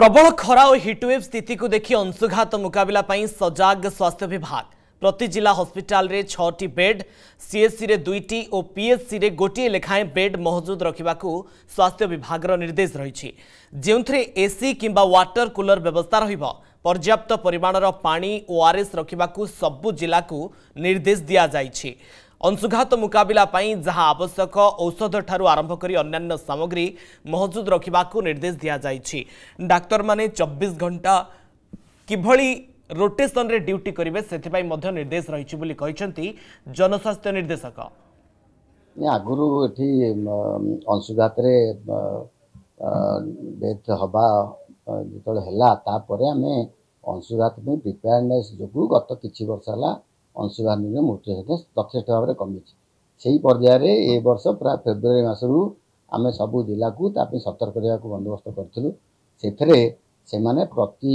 ପ୍ରବଳ ଖରା ଓ ହିଟ୍ୱେଭ୍ ସ୍ଥିତିକୁ ଦେଖି ଅଂଶୁଘାତ ମୁକାବିଲା ପାଇଁ ସଜାଗ ସ୍ୱାସ୍ଥ୍ୟ ବିଭାଗ ପ୍ରତି ଜିଲ୍ଲା ହସ୍ପିଟାଲରେ ଛଅଟି ବେଡ୍ ସିଏଚ୍ସିରେ ଦୁଇଟି ଓ ପିଏଚ୍ସିରେ ଗୋଟିଏ ଲେଖାଏଁ ବେଡ୍ ମହଜୁଦ ରଖିବାକୁ ସ୍ୱାସ୍ଥ୍ୟ ବିଭାଗର ନିର୍ଦ୍ଦେଶ ରହିଛି ଯେଉଁଥିରେ ଏସି କିମ୍ବା ୱାଟର କୁଲର ବ୍ୟବସ୍ଥା ରହିବ ପର୍ଯ୍ୟାପ୍ତ ପରିମାଣର ପାଣି ଓଆର୍ଏସ୍ ରଖିବାକୁ ସବୁ ଜିଲ୍ଲାକୁ ନିର୍ଦ୍ଦେଶ ଦିଆଯାଇଛି ଅଂଶୁଘାତ ମୁକାବିଲା ପାଇଁ ଯାହା ଆବଶ୍ୟକ ଔଷଧଠାରୁ ଆରମ୍ଭ କରି ଅନ୍ୟାନ୍ୟ ସାମଗ୍ରୀ ମହଜୁଦ ରଖିବାକୁ ନିର୍ଦ୍ଦେଶ ଦିଆଯାଇଛି ଡାକ୍ତରମାନେ ଚବିଶ ଘଣ୍ଟା କିଭଳି ରୋଟେସନରେ ଡ୍ୟୁଟି କରିବେ ସେଥିପାଇଁ ମଧ୍ୟ ନିର୍ଦ୍ଦେଶ ରହିଛି ବୋଲି କହିଛନ୍ତି ଜନସ୍ୱାସ୍ଥ୍ୟ ନିର୍ଦ୍ଦେଶକ ଆଗରୁ ଏଠି ଅଂଶୁଘାତରେ ଡେଥ୍ ହେବା ଯେତେବେଳେ ହେଲା ତାପରେ ଆମେ ଅଂଶୁଘାତ ପାଇଁ ପ୍ରିପେୟାରନେସ୍ ଯୋଗୁଁ ଗତ କିଛି ବର୍ଷ ହେଲା ଅଂଶୁଘାତ ମୃତ୍ୟୁ ସଂଖ୍ୟା ଯଥେଷ୍ଟ ଭାବରେ କମିଛି ସେହି ପର୍ଯ୍ୟାୟରେ ଏ ବର୍ଷ ପ୍ରାୟ ଫେବୃଆରୀ ମାସରୁ ଆମେ ସବୁ ଜିଲ୍ଲାକୁ ତା ପାଇଁ ସତର୍କ ରହିବାକୁ ବନ୍ଦୋବସ୍ତ କରିଥିଲୁ ସେଥିରେ ସେମାନେ ପ୍ରତି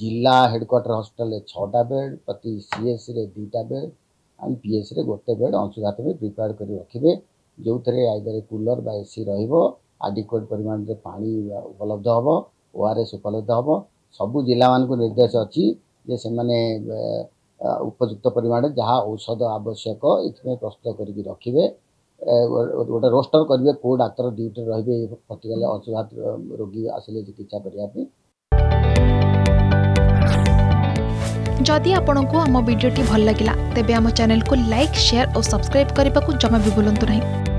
ଜିଲ୍ଲା ହେଡ଼କ୍ୱାର୍ଟର ହସ୍ପିଟାଲରେ ଛଅଟା ବେଡ଼୍ ପ୍ରତି ସିଏସ୍ସିରେ ଦୁଇଟା ବେଡ଼୍ ଆଣ୍ଡ ପିଏସ୍ସିରେ ଗୋଟେ ବେଡ଼୍ ଅଂଶୁଘାତ ବି ପ୍ରିପେୟାର୍ କରି ରଖିବେ ଯେଉଁଥିରେ ଆଇଦରେ କୁଲର୍ ବା ଏସି ରହିବ ଆଡିକ୍ୱେଟ୍ ପରିମାଣରେ ପାଣି ଉପଲବ୍ଧ ହେବ ଓ ଆର୍ ଏସ୍ ଉପଲବ୍ଧ ହେବ ସବୁ ଜିଲ୍ଲାମାନଙ୍କୁ ନିର୍ଦ୍ଦେଶ ଅଛି ଯେ ସେମାନେ उपयुक्त परिमाण जहाँ औषध आवश्यक ये प्रस्तुत करके रखिए गोटे रोस्टर करेंगे कौ डाक्तर ड्यूटी रही है प्रतिकाल अजुघात रोगी आसे चिकित्सा करने जदि आपण आम भिडी भल लगा तेब आम चेल को लाइक सेयार और सब्सक्राइब करने को जमा भी भूलु